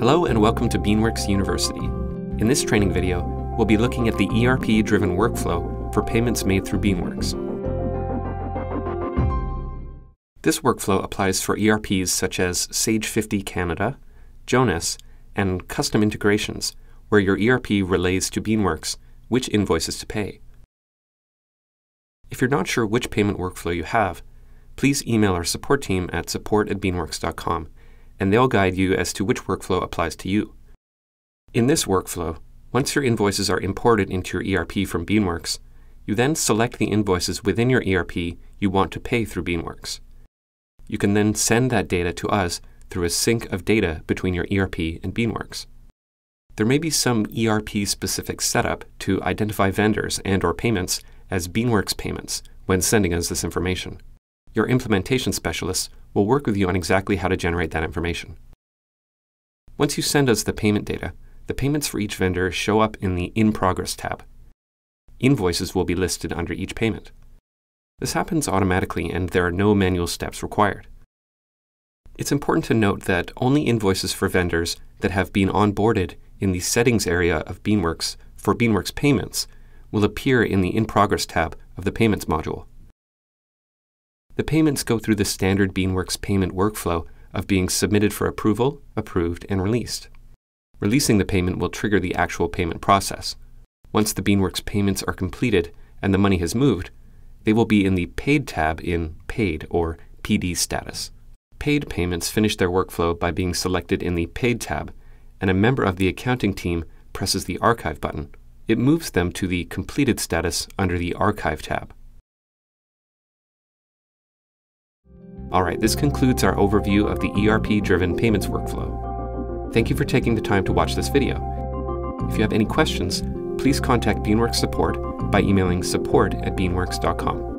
Hello and welcome to Beanworks University. In this training video, we'll be looking at the ERP-driven workflow for payments made through Beanworks. This workflow applies for ERPs such as Sage 50 Canada, Jonas, and custom integrations, where your ERP relays to Beanworks which invoices to pay. If you're not sure which payment workflow you have, please email our support team at support at beanworks.com and they'll guide you as to which workflow applies to you. In this workflow, once your invoices are imported into your ERP from Beanworks, you then select the invoices within your ERP you want to pay through Beanworks. You can then send that data to us through a sync of data between your ERP and Beanworks. There may be some ERP-specific setup to identify vendors and or payments as Beanworks payments when sending us this information. Your implementation specialists will work with you on exactly how to generate that information. Once you send us the payment data, the payments for each vendor show up in the In Progress tab. Invoices will be listed under each payment. This happens automatically and there are no manual steps required. It's important to note that only invoices for vendors that have been onboarded in the Settings area of Beanworks for Beanworks payments will appear in the In Progress tab of the Payments module. The payments go through the standard Beanworks payment workflow of being submitted for approval, approved, and released. Releasing the payment will trigger the actual payment process. Once the Beanworks payments are completed and the money has moved, they will be in the Paid tab in Paid or PD status. Paid payments finish their workflow by being selected in the Paid tab, and a member of the accounting team presses the Archive button. It moves them to the Completed status under the Archive tab. All right, this concludes our overview of the ERP-driven payments workflow. Thank you for taking the time to watch this video. If you have any questions, please contact Beanworks support by emailing support at beanworks.com.